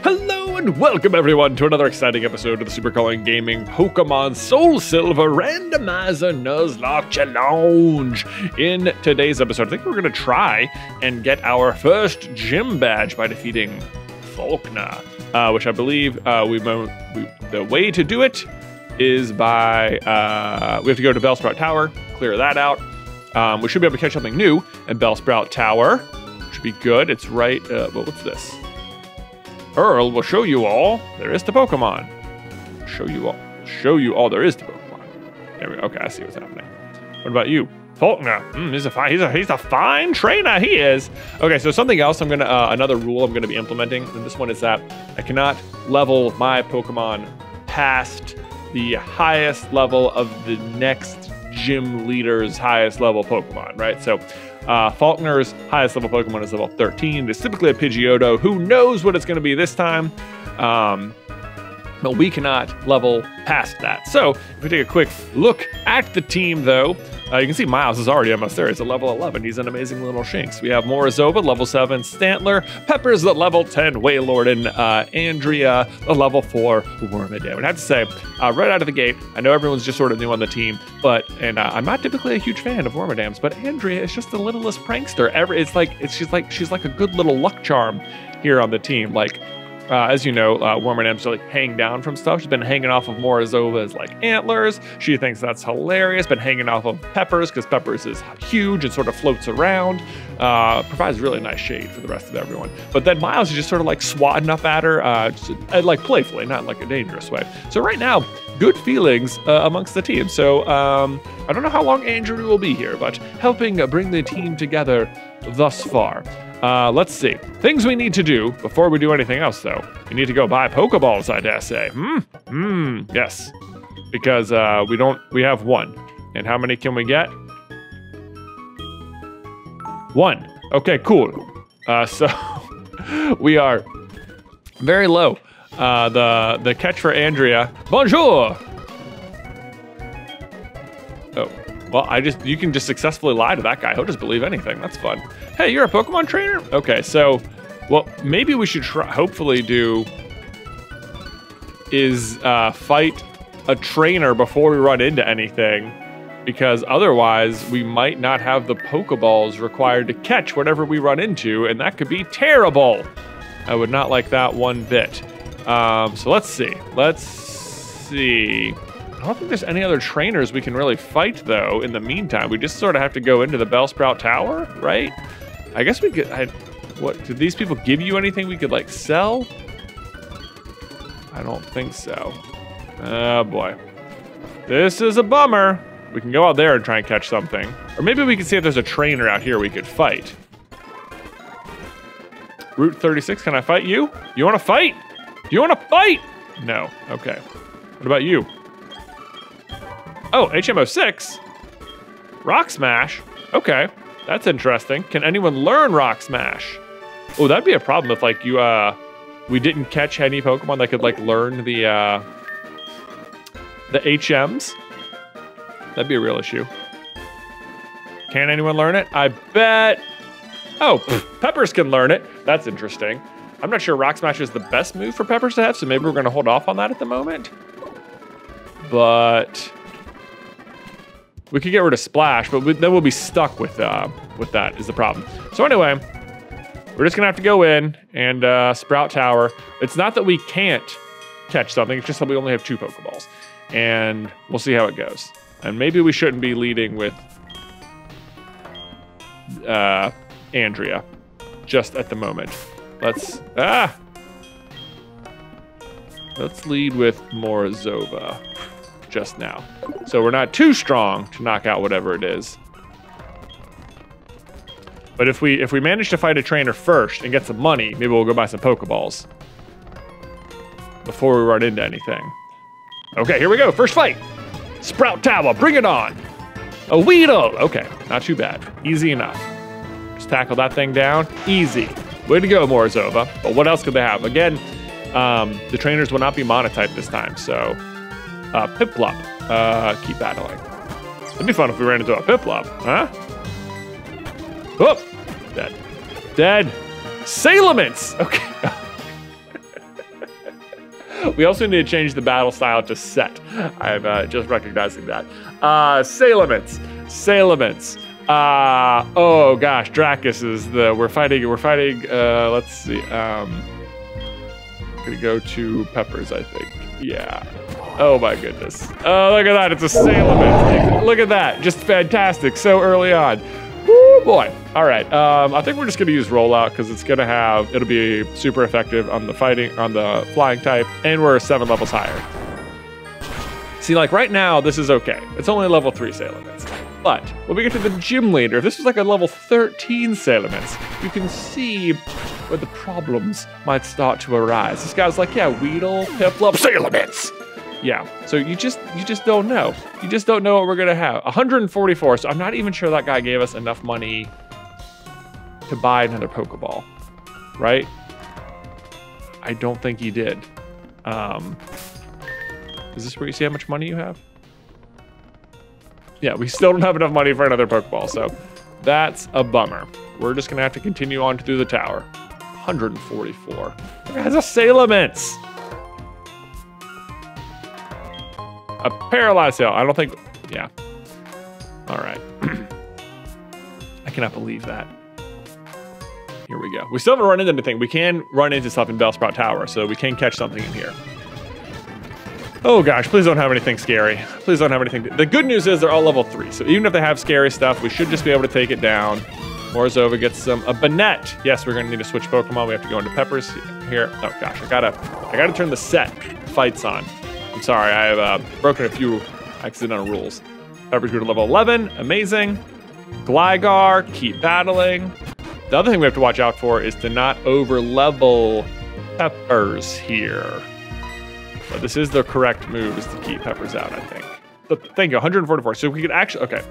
Hello and welcome everyone to another exciting episode of the Super Carlin Gaming Pokemon Soul Silver Randomizer Nuzlocke Challenge. In today's episode, I think we're going to try and get our first gym badge by defeating Falkner, uh, which I believe uh, we, we, the way to do it is by uh, we have to go to Bellsprout Tower, clear that out. Um, we should be able to catch something new in Bellsprout Tower. Should be good. It's right. Uh, what's this? Earl will show you all there is to Pokemon. Show you all. Show you all there is to Pokemon. There we go. Okay, I see what's happening. What about you? Falkner. Mm, he's a fine. He's a he's a fine trainer. He is. Okay, so something else. I'm gonna uh, another rule I'm gonna be implementing, and this one is that I cannot level my Pokemon past the highest level of the next gym leader's highest level Pokemon. Right. So uh, Falkner's highest level Pokemon is level 13. It's typically a Pidgeotto. Who knows what it's going to be this time? Um, but we cannot level past that. So if we take a quick look at the team, though, uh, you can see Miles is already almost there. He's a level 11. He's an amazing little Shinx. We have Morozova, level 7, Stantler, Pepper's the level 10, Wailord, and uh, Andrea, the level 4, Wormadam. I have to say, uh, right out of the gate, I know everyone's just sort of new on the team, but, and uh, I'm not typically a huge fan of Wormadam's, but Andrea is just the littlest prankster ever. It's like, it's she's like, she's like a good little luck charm here on the team. Like, uh, as you know, uh, Wormadam's like hanging down from stuff. She's been hanging off of Morozova's like antlers. She thinks that's hilarious. Been hanging off of Peppers because Peppers is huge and sort of floats around. Uh, provides really nice shade for the rest of everyone. But then Miles is just sort of like swatting up at her, uh, just, uh, like playfully, not like a dangerous way. So right now, good feelings uh, amongst the team. So um, I don't know how long Andrew will be here, but helping bring the team together thus far. Uh, let's see. Things we need to do before we do anything else, though. We need to go buy Pokeballs, I dare say. Hmm. Hmm. Yes. Because uh, we don't. We have one. And how many can we get? One. Okay. Cool. Uh, so we are very low. Uh, the the catch for Andrea. Bonjour. Oh. Well, I just you can just successfully lie to that guy. He'll just believe anything. That's fun. Hey, you're a Pokemon trainer? Okay, so well, maybe we should try hopefully do is uh, fight a trainer before we run into anything. Because otherwise, we might not have the Pokeballs required to catch whatever we run into, and that could be terrible. I would not like that one bit. Um, so let's see. Let's see. I don't think there's any other trainers we can really fight, though, in the meantime. We just sort of have to go into the Bellsprout Tower, right? I guess we could... I, what, did these people give you anything we could, like, sell? I don't think so. Oh, boy. This is a bummer. We can go out there and try and catch something. Or maybe we can see if there's a trainer out here we could fight. Route 36, can I fight you? You want to fight? You want to fight? No. Okay. What about you? Oh, HMO6? Rock Smash? Okay, that's interesting. Can anyone learn Rock Smash? Oh, that'd be a problem if, like, you, uh, we didn't catch any Pokemon that could, like, learn the, uh, the HMs. That'd be a real issue. Can anyone learn it? I bet. Oh, Peppers can learn it. That's interesting. I'm not sure Rock Smash is the best move for Peppers to have, so maybe we're going to hold off on that at the moment. But we could get rid of Splash, but we, then we'll be stuck with uh, with that is the problem. So anyway, we're just gonna have to go in and uh, Sprout Tower. It's not that we can't catch something; it's just that we only have two Pokeballs, and we'll see how it goes. And maybe we shouldn't be leading with uh, Andrea just at the moment. Let's ah. Let's lead with Morozova just now. So we're not too strong to knock out whatever it is. But if we if we manage to fight a trainer first and get some money, maybe we'll go buy some Pokeballs. Before we run into anything. Okay, here we go. First fight. Sprout Tower, bring it on. A Weedle. Okay, not too bad. Easy enough. Just tackle that thing down. Easy. Way to go, Morozova. But what else could they have? Again, um, the trainers will not be monotype this time, so uh, Piplup. Uh, keep battling. It'd be fun if we ran into a Piplup, huh? Oh, dead. Dead. Salamence! Okay. we also need to change the battle style to set. I'm uh, just recognizing that. Uh, Salamence. Salamence. Uh, oh gosh, Dracus is the, we're fighting, we're fighting, uh, let's see, um, gonna go to Peppers, I think. Yeah. Oh my goodness. Oh, look at that, it's a Salamence. Look at that, just fantastic, so early on. Woo boy. All right, um, I think we're just gonna use rollout because it's gonna have, it'll be super effective on the fighting, on the flying type, and we're seven levels higher. See, like right now, this is okay. It's only level three Salamence. But when we get to the gym leader, if this was like a level 13 Salamence, you can see where the problems might start to arise. This guy's like, yeah, Weedle, Piplup, Salamence. Yeah, so you just you just don't know. You just don't know what we're gonna have. 144. So I'm not even sure that guy gave us enough money to buy another Pokeball, right? I don't think he did. Um, is this where you see how much money you have? Yeah, we still don't have enough money for another Pokeball, so that's a bummer. We're just gonna have to continue on through the tower. 144. It has a Salamence. A paralyzed hill. I don't think. Yeah. All right. I cannot believe that. Here we go. We still haven't run into anything. We can run into in Bellsprout Tower, so we can catch something in here. Oh gosh, please don't have anything scary. Please don't have anything. The good news is they're all level three, so even if they have scary stuff, we should just be able to take it down. Morozova gets some a Banette. Yes, we're gonna need to switch Pokemon. We have to go into Peppers here. Oh gosh, I gotta I gotta turn the set fights on. Sorry, I have uh, broken a few accidental rules. Peppers grew to level 11, amazing. Gligar, keep battling. The other thing we have to watch out for is to not over level Peppers here. But this is the correct move is to keep Peppers out, I think. But thank you, 144. So we could actually, okay.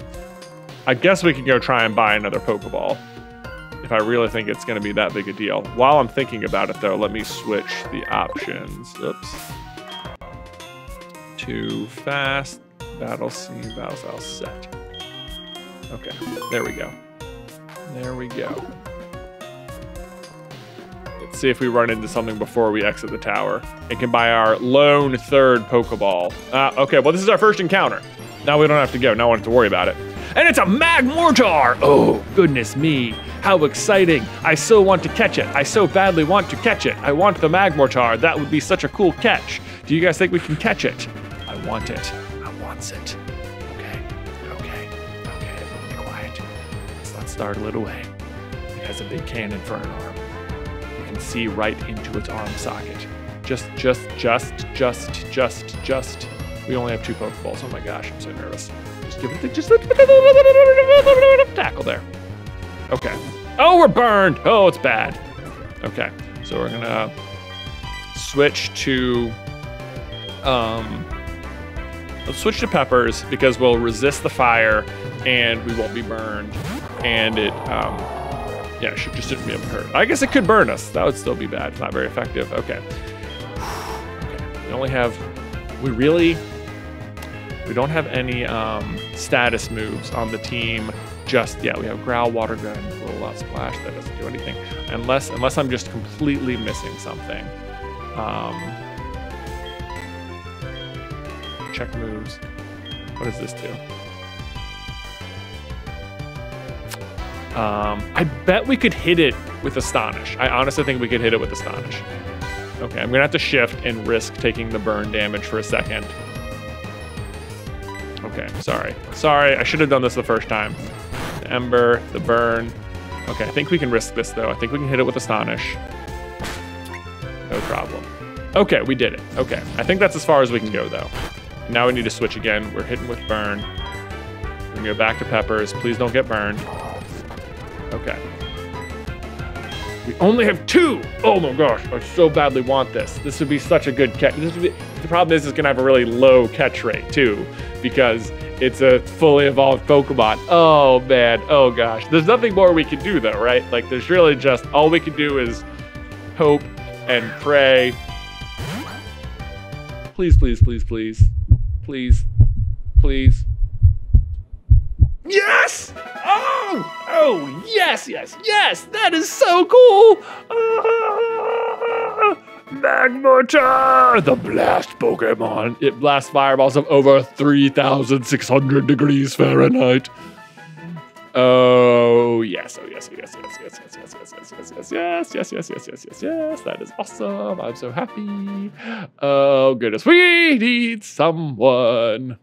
I guess we can go try and buy another Pokeball if I really think it's going to be that big a deal. While I'm thinking about it, though, let me switch the options. Oops. Too fast. Battle C, battle style set. Okay, there we go. There we go. Let's see if we run into something before we exit the tower. It can buy our lone third Pokeball. Uh, okay, well, this is our first encounter. Now we don't have to go. Now I don't have to worry about it. And it's a Magmortar! Oh, goodness me. How exciting. I so want to catch it. I so badly want to catch it. I want the Magmortar. That would be such a cool catch. Do you guys think we can catch it? Want it. I wants it. Okay, okay, okay. Be quiet. Let's start a little way. It has a big cannon for an arm. You can see right into its arm socket. Just, just, just, just, just, just. We only have two Pokeballs. Oh my gosh, I'm so nervous. Just give it the, just tackle there. Okay. Oh, we're burned. Oh, it's bad. Okay, so we're gonna switch to um let's switch to peppers because we'll resist the fire and we won't be burned and it um yeah it should just didn't be able to hurt i guess it could burn us that would still be bad it's not very effective okay okay we only have we really we don't have any um, status moves on the team just yet. We have Growl, Water Gun, Roll Out Splash. That doesn't do anything. Unless unless I'm just completely missing something. Um, check moves. What does this do? Um, I bet we could hit it with Astonish. I honestly think we could hit it with Astonish. Okay, I'm gonna have to shift and risk taking the burn damage for a second. Okay, sorry. Sorry, I should have done this the first time. The Ember, the Burn. Okay, I think we can risk this though. I think we can hit it with Astonish. No problem. Okay, we did it. Okay, I think that's as far as we can go though. Now we need to switch again. We're hitting with Burn. We go back to Peppers. Please don't get burned. Okay. We only have two. Oh my gosh, I so badly want this. This would be such a good catch. Be, the problem is it's gonna have a really low catch rate too, because it's a fully evolved Pokemon. Oh man, oh gosh. There's nothing more we can do though, right? Like there's really just, all we can do is hope and pray. Please, please, please, please, please, please. Yes! Oh! Oh, yes, yes, yes! That is so cool! Magmortar, the blast Pokemon. It blasts fireballs of over 3,600 degrees Fahrenheit. Oh yes, oh yes, oh yes, oh, yes, oh, yes, oh, yes, yes, yes, yes, yes, yes, yes, yes, yes, yes, yes, yes, yes. That is awesome. I'm so happy. Oh goodness, we need someone.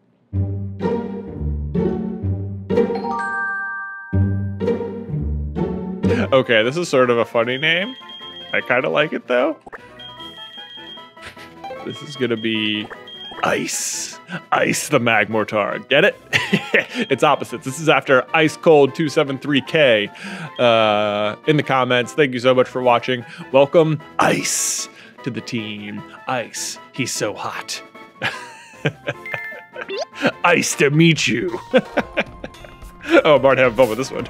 Okay, this is sort of a funny name. I kind of like it though. This is gonna be Ice. Ice the Magmortar. Get it? it's opposites. This is after Ice Cold 273K. Uh, in the comments, thank you so much for watching. Welcome Ice to the team. Ice, he's so hot. Ice to meet you. oh, already having fun with this one.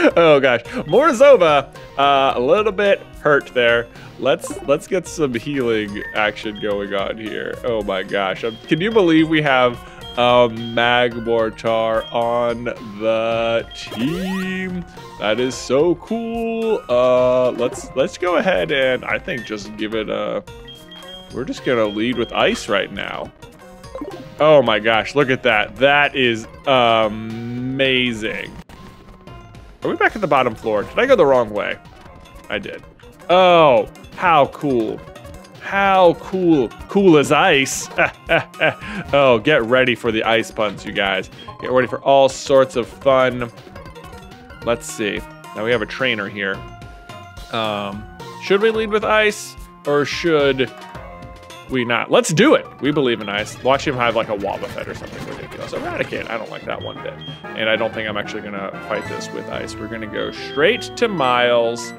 oh gosh, Morozova, uh, a little bit hurt there. Let's let's get some healing action going on here. Oh my gosh, um, can you believe we have um, Magmortar on the team? That is so cool. Uh, let's let's go ahead and I think just give it a. We're just gonna lead with ice right now. Oh my gosh, look at that. That is amazing. Are we back at the bottom floor? Did I go the wrong way? I did. Oh, how cool. How cool. Cool as ice. oh, get ready for the ice puns, you guys. Get ready for all sorts of fun. Let's see. Now we have a trainer here. Um, should we lead with ice or should we not? Let's do it. We believe in ice. Watch him have like a Wobbuffet or something ridiculous. Eradicate. I don't like that one bit. And I don't think I'm actually going to fight this with ice. We're going to go straight to Miles.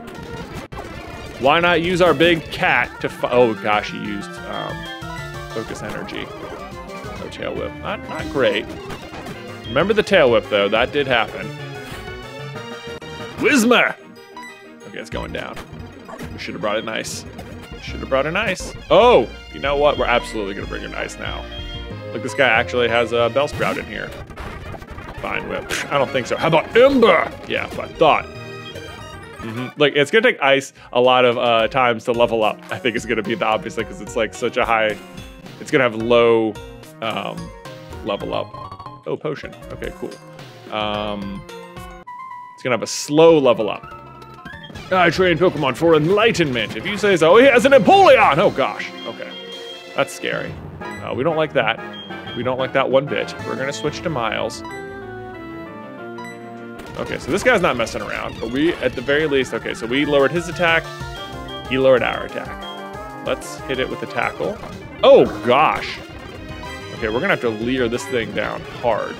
Why not use our big cat to Oh gosh, he used um, focus energy. No tail whip. Not, not great. Remember the tail whip though. That did happen. Whismur! Okay, it's going down. We should have brought it nice. Should have brought an ice. Oh, you know what? We're absolutely gonna bring an ice now. Look, this guy actually has a Bellsprout in here. Vine whip. I don't think so. How about Ember? Yeah, I thought. Mm -hmm. Like, it's gonna take ice a lot of uh, times to level up. I think it's gonna be the obvious because it's like such a high, it's gonna have low um, level up. Oh, potion. Okay, cool. Um, it's gonna have a slow level up. I train Pokemon for enlightenment. If you say so, he has an Empoleon! Oh gosh, okay. That's scary. Uh, we don't like that. We don't like that one bit. We're gonna switch to Miles. Okay, so this guy's not messing around, but we, at the very least, okay, so we lowered his attack, he lowered our attack. Let's hit it with a tackle. Oh gosh. Okay, we're gonna have to leer this thing down hard.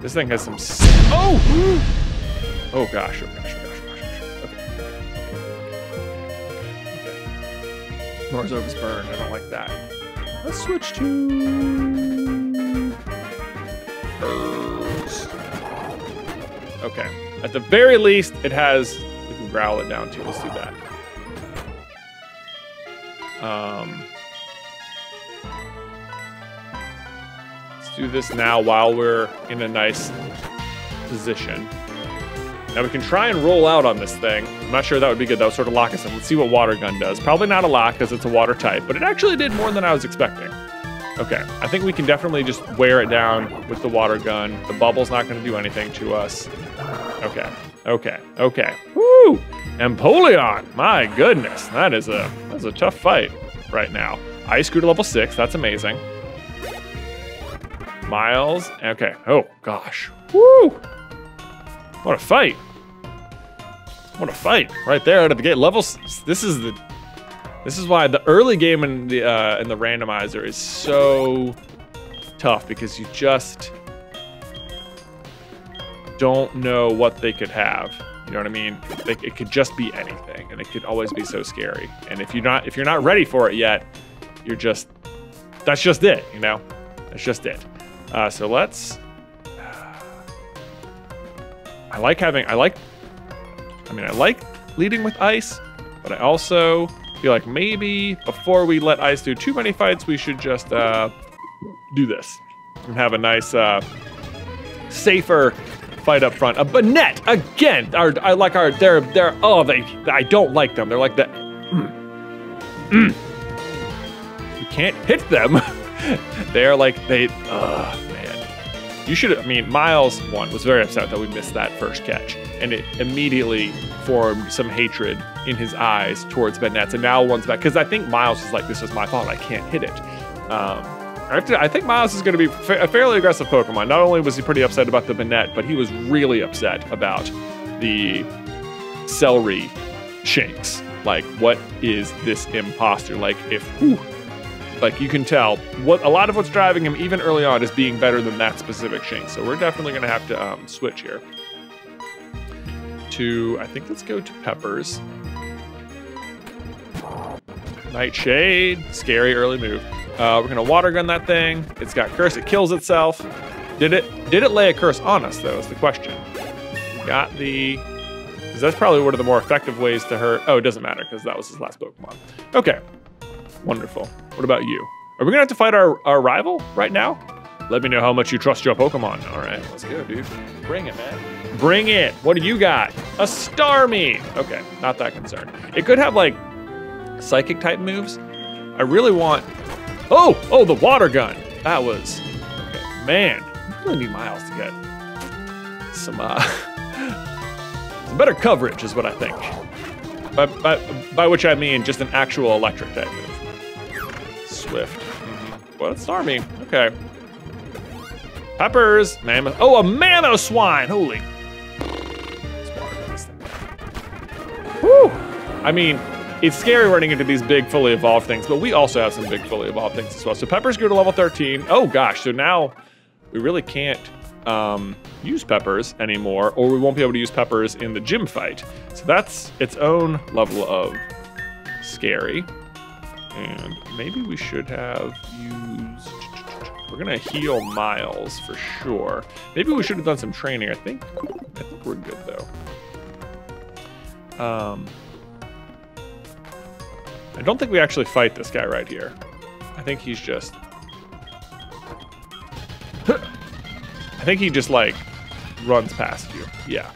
This thing has some. Oh! Oh gosh, oh gosh, oh gosh, oh gosh, oh gosh. Okay. Morozova's burned. I don't like that. Let's switch to. Okay. At the very least, it has. We can growl it down too. Let's do that. Um. Let's do this now while we're in a nice position. Now we can try and roll out on this thing. I'm not sure that would be good. That would sort of lock us in. Let's see what Water Gun does. Probably not a lot because it's a water type, but it actually did more than I was expecting. Okay, I think we can definitely just wear it down with the Water Gun. The bubble's not going to do anything to us. Okay, okay, okay. Woo! Empoleon! My goodness, that is a that's a tough fight right now. Ice grew to level six. That's amazing. Miles. Okay. Oh gosh. Woo! What a fight. What a fight right there out of the gate. Levels. This is the. This is why the early game in the uh, in the randomizer is so tough because you just don't know what they could have. You know what I mean? It, it could just be anything, and it could always be so scary. And if you're not if you're not ready for it yet, you're just that's just it. You know, that's just it. Uh, so let's. I like having I like I mean, I like leading with Ice, but I also feel like maybe before we let Ice do too many fights, we should just uh, do this and have a nice, uh, safer fight up front. A Banette again. Our, I like our. They're they're. Oh, they. I don't like them. They're like the. Mm, mm. You can't hit them. they're like they. Man. You should. I mean, Miles one was very upset that we missed that first catch, and it immediately formed some hatred in his eyes towards Banette. And now one's back because I think Miles is like, this is my fault. I can't hit it. Um, I think Miles is going to be a fairly aggressive Pokemon. Not only was he pretty upset about the Banette, but he was really upset about the Celery Shanks. Like, what is this imposter? Like, if, whew, like you can tell, what a lot of what's driving him even early on is being better than that specific Shinx. So we're definitely going to have to um, switch here. To, I think let's go to Peppers. Nightshade, scary early move. Uh, we're gonna water gun that thing. It's got curse. It kills itself. Did it? Did it lay a curse on us though? Is the question. Got the. Because that's probably one of the more effective ways to hurt. Oh, it doesn't matter because that was his last Pokemon. Okay. Wonderful. What about you? Are we gonna have to fight our, our rival right now? Let me know how much you trust your Pokemon. All right, let's go, dude. Bring it, man. Bring it. What do you got? A Starmie. Okay, not that concerned. It could have like psychic type moves. I really want Oh, oh, the water gun. That was, okay, man, we really need Miles to get some, uh, some better coverage is what I think. By, by, by which I mean just an actual electric type move. Swift. Well, it's Starmie. Okay. Peppers. Mammoth. Oh, a mammoth Mamoswine. Holy. Whew. I mean, it's scary running into these big fully evolved things, but we also have some big fully evolved things as well. So Peppers grew to level 13. Oh gosh, so now we really can't um, use Peppers anymore, or we won't be able to use Peppers in the gym fight. So that's its own level of scary. And maybe we should have used... We're gonna heal Miles for sure. Maybe we should have done some training. I think, I think we're good though. Um, I don't think we actually fight this guy right here. I think he's just... I think he just, like, runs past you. Yeah.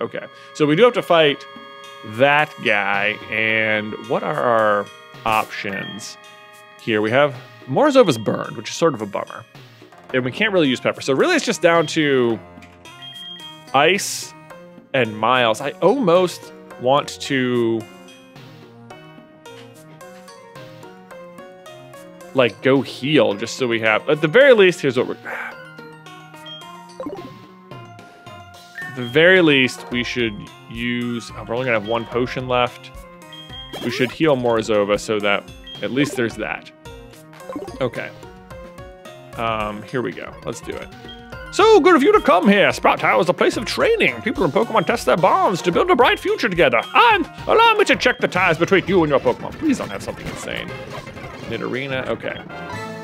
Okay. So we do have to fight that guy, and what are our options here? We have Morozova's burned, which is sort of a bummer. And we can't really use Pepper. So really it's just down to Ice and Miles. I almost want to like go heal just so we have at the very least here's what we're at the very least we should use oh, we're only gonna have one potion left we should heal Morozova so that at least there's that okay um here we go let's do it so good of you to come here. Sprout Tower is a place of training. People in Pokemon test their bonds to build a bright future together. And allow me to check the ties between you and your Pokemon. Please don't have something insane. Nidorina, okay.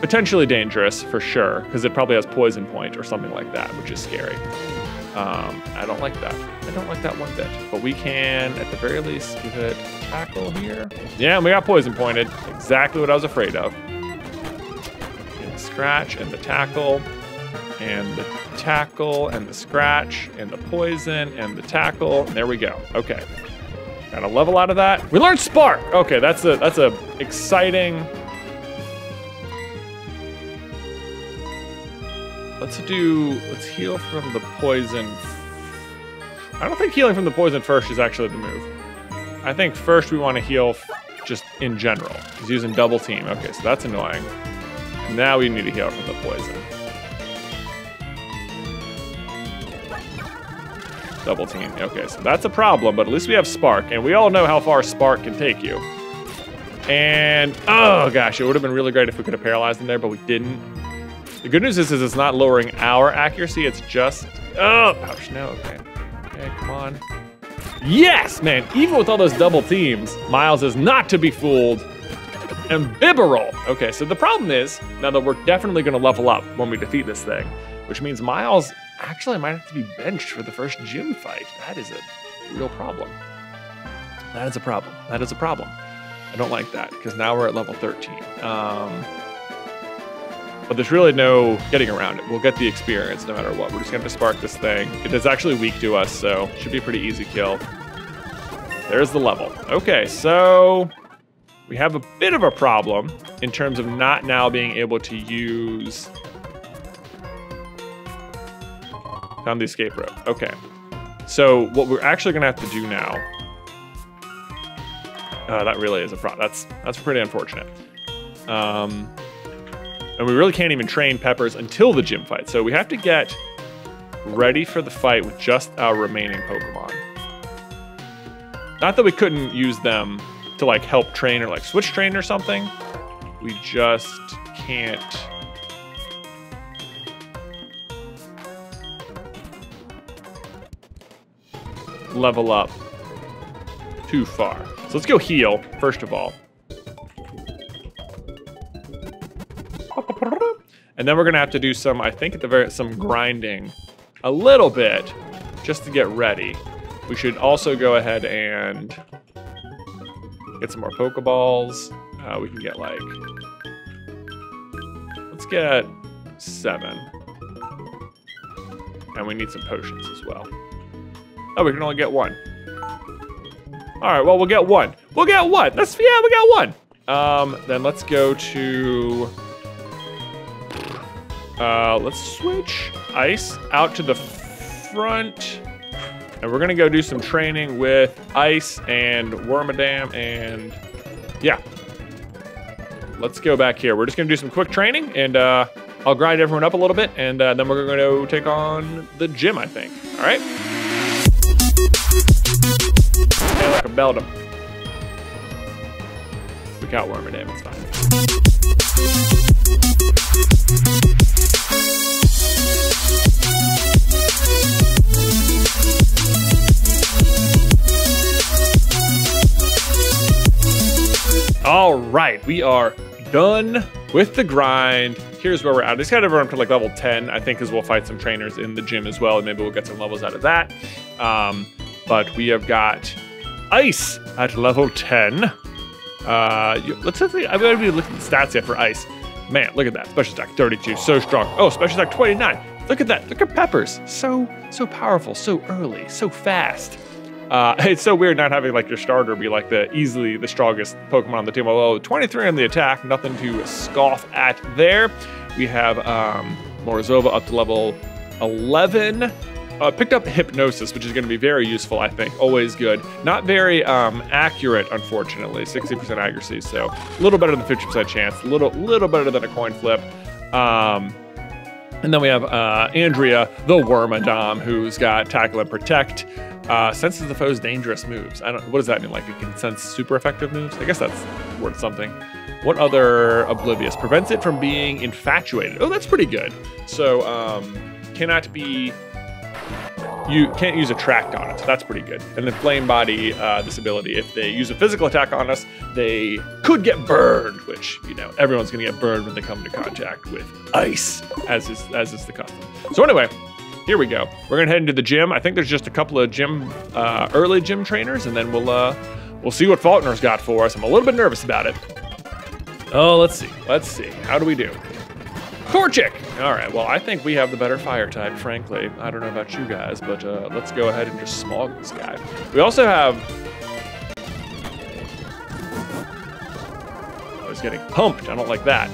Potentially dangerous, for sure, because it probably has poison point or something like that, which is scary. Um, I don't like that. I don't like that one bit. But we can, at the very least, give it tackle here. Yeah, we got poison pointed. Exactly what I was afraid of. And the scratch and the tackle and the tackle and the scratch and the poison and the tackle. And there we go. Okay. Got a level out of that. We learned Spark. Okay, that's a that's a exciting Let's do, let's heal from the poison. I don't think healing from the poison first is actually the move. I think first we want to heal just in general. He's using double team. Okay, so that's annoying. Now we need to heal from the poison. Double team. Okay, so that's a problem, but at least we have Spark, and we all know how far Spark can take you. And, oh gosh, it would have been really great if we could have paralyzed him there, but we didn't. The good news is, is it's not lowering our accuracy, it's just... Oh, ouch, no, okay. Okay, come on. Yes, man, even with all those double teams, Miles is not to be fooled. And. Okay, so the problem is, now that we're definitely gonna level up when we defeat this thing, which means Miles actually might have to be benched for the first gym fight. That is a real problem. That is a problem. That is a problem. I don't like that, because now we're at level 13. Um, but there's really no getting around it. We'll get the experience no matter what. We're just going to spark this thing. It is actually weak to us, so should be a pretty easy kill. There's the level. Okay, so we have a bit of a problem in terms of not now being able to use... Found the escape rope. Okay. So what we're actually going to have to do now... Uh, that really is a problem. That's, that's pretty unfortunate. Um, and we really can't even train Peppers until the gym fight. So we have to get ready for the fight with just our remaining Pokemon. Not that we couldn't use them to like help train or like switch train or something. We just can't. level up too far. So let's go heal, first of all. And then we're gonna have to do some, I think at the very, some grinding a little bit just to get ready. We should also go ahead and get some more Pokeballs. Uh, we can get like, let's get seven. And we need some potions as well. Oh, we can only get one. All right, well, we'll get one. We'll get one. That's, yeah, we got one. Um, then let's go to uh, let's switch Ice out to the front. And we're gonna go do some training with Ice and Wormadam and yeah. Let's go back here. We're just gonna do some quick training and uh, I'll grind everyone up a little bit and uh, then we're gonna take on the gym, I think. All right? Hey, like a belt him. We got Wormadam, it's fine. All right, we are done with the grind. Here's where we're at. I just got everyone to like level 10, I think, because we'll fight some trainers in the gym as well, and maybe we'll get some levels out of that. Um, but we have got Ice at level 10. Uh, let's see, to be looking at the stats yet for Ice. Man, look at that. Special attack 32, so strong. Oh, special attack 29. Look at that. Look at Peppers. So, so powerful, so early, so fast. Uh, it's so weird not having like your starter be like the easily the strongest Pokemon on the team. Although 23 on the attack, nothing to scoff at there. We have um, Morozova up to level 11. Uh, picked up Hypnosis, which is going to be very useful, I think. Always good. Not very um, accurate, unfortunately. 60% accuracy, so a little better than 50% chance. A little, little better than a coin flip. Um, and then we have uh, Andrea, the Wormadam, who's got Tackle and Protect. Uh, senses the foe's dangerous moves. I don't. What does that mean? Like it can sense super effective moves? I guess that's worth something. What other oblivious prevents it from being infatuated? Oh, that's pretty good. So um, cannot be. You can't use attract on it. So that's pretty good. And then flame body uh, this ability. If they use a physical attack on us, they could get burned. Which you know everyone's gonna get burned when they come into contact with ice, as is as is the custom. So anyway, here we go. We're gonna head into the gym. I think there's just a couple of gym, uh, early gym trainers, and then we'll uh, we'll see what Falkner's got for us. I'm a little bit nervous about it. Oh, let's see. Let's see. How do we do? Torchic! All right, well, I think we have the better fire type, frankly. I don't know about you guys, but uh, let's go ahead and just smog this guy. We also have... I was getting pumped. I don't like that.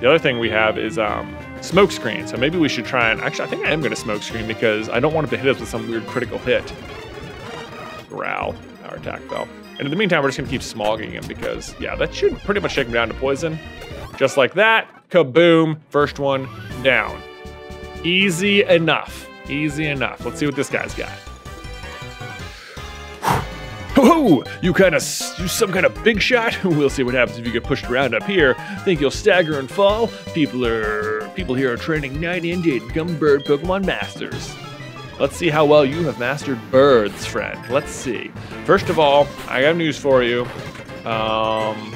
The other thing we have is um, Smoke screen. So maybe we should try and actually, I think I am going to smoke screen because I don't want him to hit us with some weird critical hit. Growl. Our attack fell. And in the meantime, we're just going to keep smogging him because, yeah, that should pretty much shake him down to poison. Just like that. Kaboom. First one down. Easy enough. Easy enough. Let's see what this guy's got. Ho You kind of you some kind of big shot. We'll see what happens if you get pushed around up here. Think you'll stagger and fall? People are people here are training Niantic Gumbird Pokemon Masters. Let's see how well you have mastered birds, friend. Let's see. First of all, I got news for you. Um,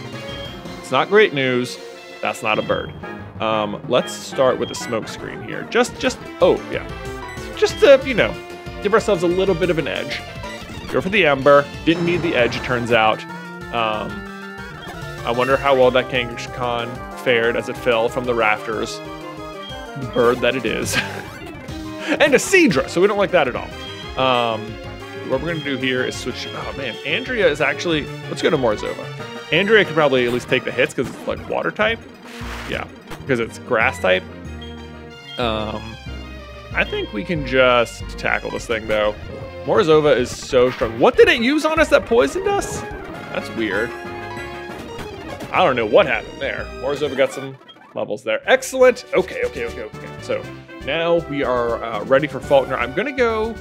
it's not great news. That's not a bird. Um, let's start with a smoke screen here. Just, just, oh yeah, just to you know, give ourselves a little bit of an edge. Go for the Ember. Didn't need the Edge, it turns out. Um, I wonder how well that Kangaskhan fared as it fell from the rafters. Bird that it is. and a Seadra, so we don't like that at all. Um, what we're gonna do here is switch. Oh man, Andrea is actually. Let's go to Morozova. Andrea could probably at least take the hits because it's like water type. Yeah, because it's grass type. Um, I think we can just tackle this thing though. Morozova is so strong. What did it use on us that poisoned us? That's weird. I don't know what happened there. Morozova got some levels there. Excellent. Okay, okay, okay, okay. So now we are uh, ready for Falkner. I'm gonna go.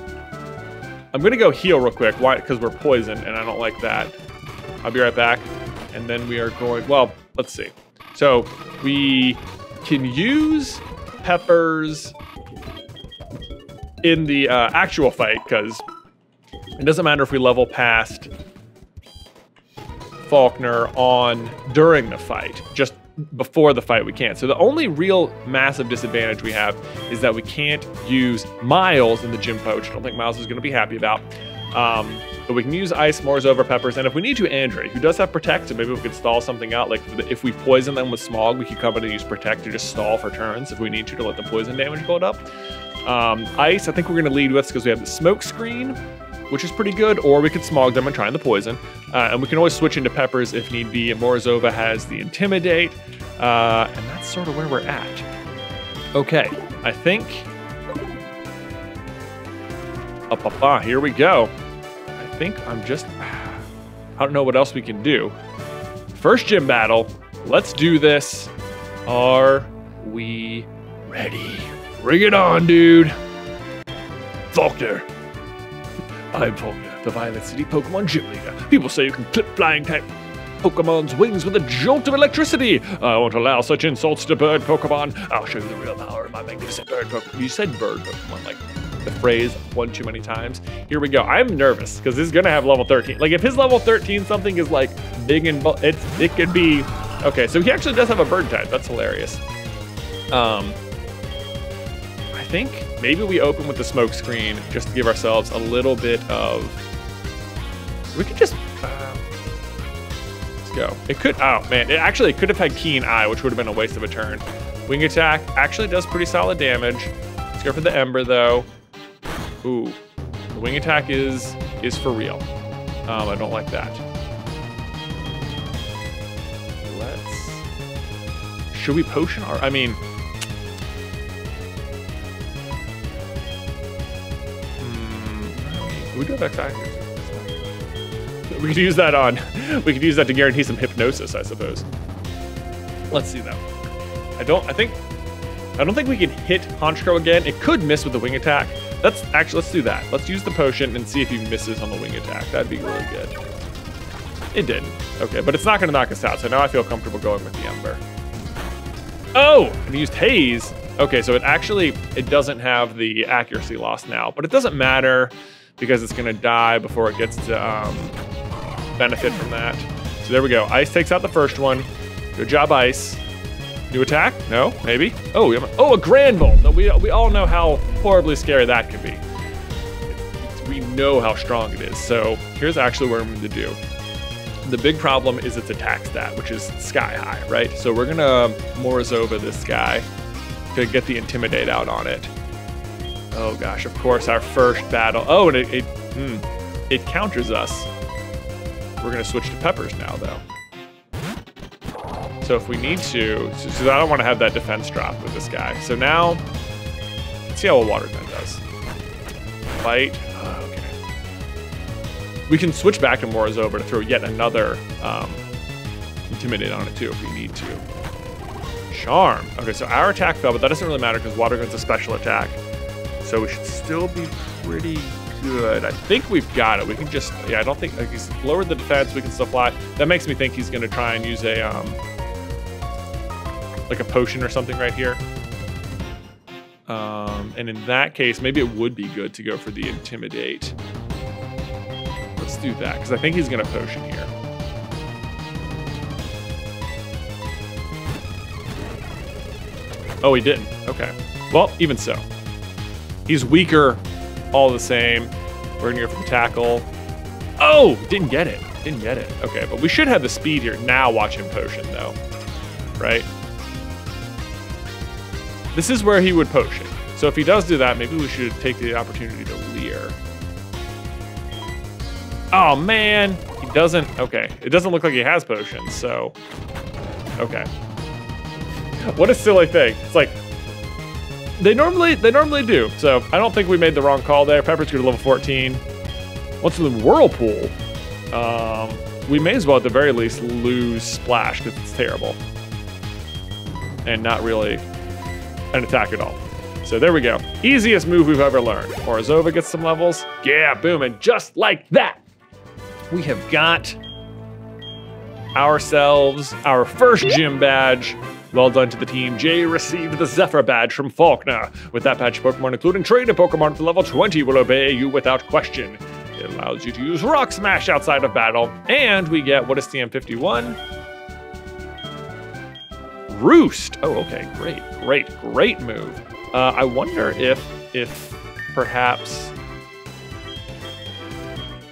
I'm gonna go heal real quick. Why? Because we're poisoned, and I don't like that. I'll be right back. And then we are going. Well, let's see. So we can use peppers in the uh, actual fight because it doesn't matter if we level past Falkner on during the fight. Just before the fight, we can't. So the only real massive disadvantage we have is that we can't use Miles in the gym poach. I don't think Miles is going to be happy about. Um, but we can use Ice, Morozova, Peppers, and if we need to, Andre, who does have Protect, so maybe we could stall something out. Like if we poison them with Smog, we could come in and use Protect to just stall for turns if we need to to let the poison damage build up. Um, ice, I think we're going to lead with because we have the Smoke Screen, which is pretty good, or we could Smog them and try the poison. Uh, and we can always switch into Peppers if need be, Morozova has the Intimidate. Uh, and that's sort of where we're at. Okay, I think. Up, up, up, here we go. I think I'm just. I don't know what else we can do. First gym battle. Let's do this. Are we ready? Bring it on, dude. Falkner. I'm Falkner, the Violet City Pokemon Gym Leader. People say you can clip flying type Pokemon's wings with a jolt of electricity. I won't allow such insults to bird Pokemon. I'll show you the real power of my magnificent bird Pokemon. You said bird Pokemon, like the phrase one too many times. Here we go. I'm nervous because this is gonna have level 13. Like if his level 13 something is like big and it's it could be okay. So he actually does have a bird type. That's hilarious. Um, I think maybe we open with the smoke screen just to give ourselves a little bit of. We could just let's go. It could, oh man, it actually could have had Keen Eye, which would have been a waste of a turn. Wing attack actually does pretty solid damage. Let's go for the Ember though. Ooh, the wing attack is is for real. Um, I don't like that. Let's. Should we potion our? I mean. We do have X we could use that on. We could use that to guarantee some hypnosis, I suppose. Let's see though. I don't. I think. I don't think we can hit Honchkrow again. It could miss with the wing attack. Let's actually let's do that. Let's use the potion and see if he misses on the wing attack. That'd be really good. It didn't. Okay, but it's not going to knock us out. So now I feel comfortable going with the Ember. Oh, and he used Haze. Okay, so it actually it doesn't have the accuracy loss now, but it doesn't matter because it's going to die before it gets to um, benefit from that. So there we go. Ice takes out the first one. Good job, Ice. New attack? No? Maybe? Oh, oh, a Granbull. No, we, we all know how horribly scary that can be. We know how strong it is. So here's actually what I'm going to do. The big problem is its attack stat, which is sky high, right? So we're going to Morozova this guy to get the Intimidate out on it. Oh gosh, of course, our first battle. Oh, and it, it, mm, it counters us. We're going to switch to peppers now, though. So if we need to, because I don't want to have that defense drop with this guy. So now, let's see how a water gun does. Fight. Oh, okay. We can switch back to Morozova to throw yet another um, Intimidate on it, too, if we need to. Charm. Okay, so our attack fell, but that doesn't really matter because Water Gun's a special attack. So we should still be pretty good. I think we've got it. We can just, yeah, I don't think, like, he's lowered the defense. We can still fly. That makes me think he's going to try and use a, um, like a potion or something right here. Um, and in that case, maybe it would be good to go for the Intimidate. Let's do that, because I think he's going to potion here. Oh, he didn't. Okay. Well, even so. He's weaker all the same. We're gonna go for the tackle. Oh, didn't get it. Didn't get it. Okay, but we should have the speed here. Now watch him potion though, right? This is where he would potion. So if he does do that, maybe we should take the opportunity to leer. Oh man, he doesn't, okay. It doesn't look like he has potions, so, okay. What a silly thing. It's like, they normally, they normally do. So I don't think we made the wrong call there. Pepper's good to level 14. What's the Whirlpool? Um, we may as well at the very least lose Splash because it's terrible. And not really an attack at all. So there we go. Easiest move we've ever learned. Morozova gets some levels. Yeah, boom, and just like that, we have got ourselves our first gym badge. Well done to the team. Jay received the Zephyr badge from Falkner. With that badge, Pokemon, including trained Pokemon to level 20, will obey you without question. It allows you to use Rock Smash outside of battle. And we get, what is TM51? Roost. Oh, okay, great, great, great move. Uh, I wonder if, if perhaps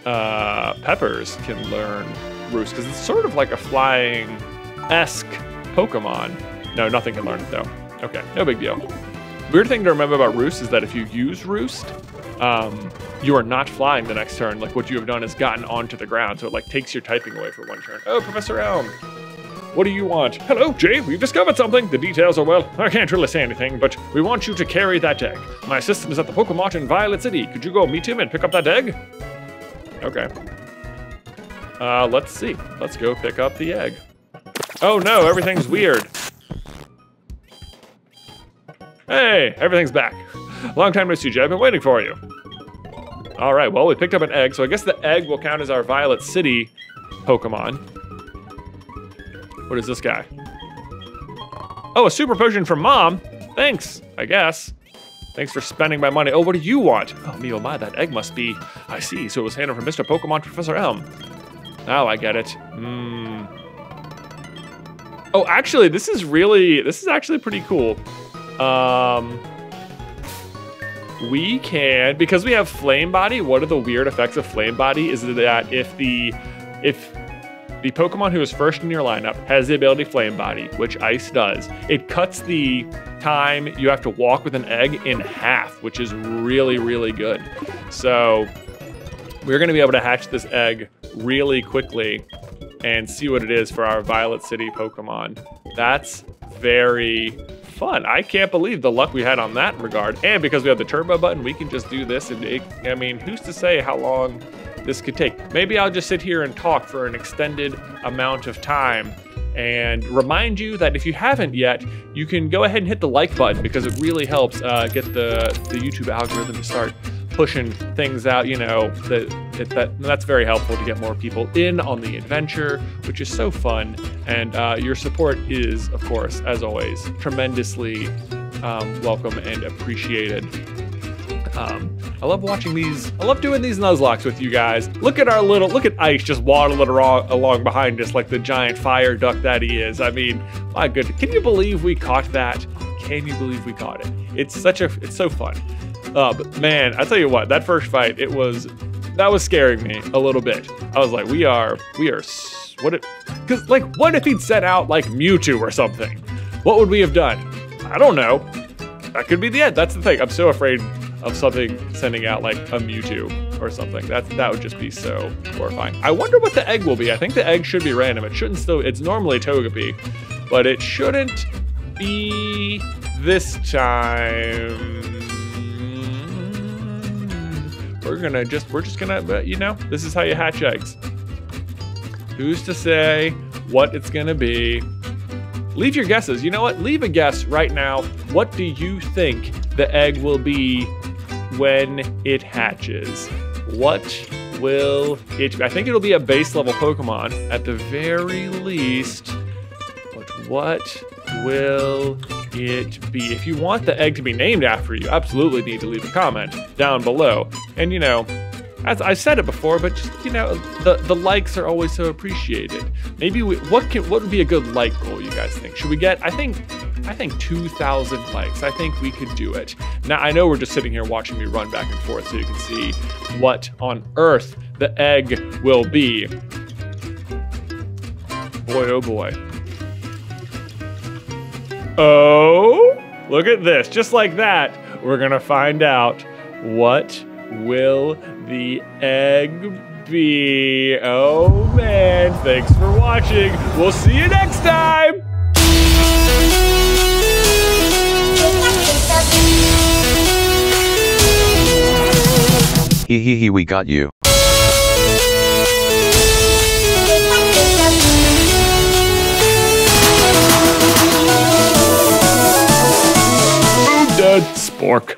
uh, Peppers can learn Roost, because it's sort of like a flying-esque Pokemon. No, nothing can learn it, though. Okay, no big deal. Weird thing to remember about Roost is that if you use Roost, um, you are not flying the next turn. Like what you have done is gotten onto the ground, so it like takes your typing away for one turn. Oh, Professor Elm. What do you want? Hello, Jay, we've discovered something. The details are, well, I can't really say anything, but we want you to carry that egg. My assistant is at the Pokemon in Violet City. Could you go meet him and pick up that egg? Okay. Uh, let's see. Let's go pick up the egg. Oh no, everything's weird. Hey, everything's back. Long time no see, Jay. I've been waiting for you. All right, well, we picked up an egg, so I guess the egg will count as our Violet City Pokemon. What is this guy? Oh, a super potion from mom. Thanks, I guess. Thanks for spending my money. Oh, what do you want? Oh, me oh my, that egg must be... I see, so it was handed from Mr. Pokemon Professor Elm. Now I get it. Hmm. Oh, actually, this is really... This is actually pretty cool. Um... We can... Because we have Flame Body, one of the weird effects of Flame Body is that if the... If the Pokemon who is first in your lineup has the ability Flame Body, which Ice does. It cuts the time you have to walk with an egg in half, which is really, really good. So we're going to be able to hatch this egg really quickly and see what it is for our Violet City Pokemon. That's very fun. I can't believe the luck we had on that regard. And because we have the turbo button, we can just do this. And it, I mean, who's to say how long this could take. Maybe I'll just sit here and talk for an extended amount of time and remind you that if you haven't yet, you can go ahead and hit the like button because it really helps uh, get the, the YouTube algorithm to start pushing things out. You know, that, that that's very helpful to get more people in on the adventure, which is so fun. And uh, your support is, of course, as always, tremendously um, welcome and appreciated. Um, I love watching these. I love doing these Nuzlockes with you guys. Look at our little, look at Ice just waddling along, along behind us like the giant fire duck that he is. I mean, my goodness. Can you believe we caught that? Can you believe we caught it? It's such a, it's so fun. Uh, but man, I tell you what, that first fight, it was, that was scaring me a little bit. I was like, we are, we are, what it, cause like, what if he'd sent out like Mewtwo or something? What would we have done? I don't know. That could be the end. That's the thing. I'm so afraid of something sending out like a Mewtwo or something. That that would just be so horrifying. I wonder what the egg will be. I think the egg should be random. It shouldn't still. It's normally Togepi, but it shouldn't be this time. We're gonna just we're just gonna but you know this is how you hatch eggs. Who's to say what it's gonna be? Leave your guesses. You know what? Leave a guess right now. What do you think the egg will be when it hatches. What will it be? I think it'll be a base level Pokemon at the very least. But what will it be? If you want the egg to be named after you, absolutely need to leave a comment down below. And you know, as I said it before, but just, you know, the, the likes are always so appreciated. Maybe we, what can what would be a good like goal? You guys think? Should we get? I think I think 2,000 likes. I think we could do it. Now, I know we're just sitting here watching me run back and forth so you can see what on earth the egg will be. Boy, oh boy. Oh, Look at this. Just like that, we're going to find out what will the egg be. Oh man, thanks for watching. We'll see you next time. Hee hee hee we got you. Spork.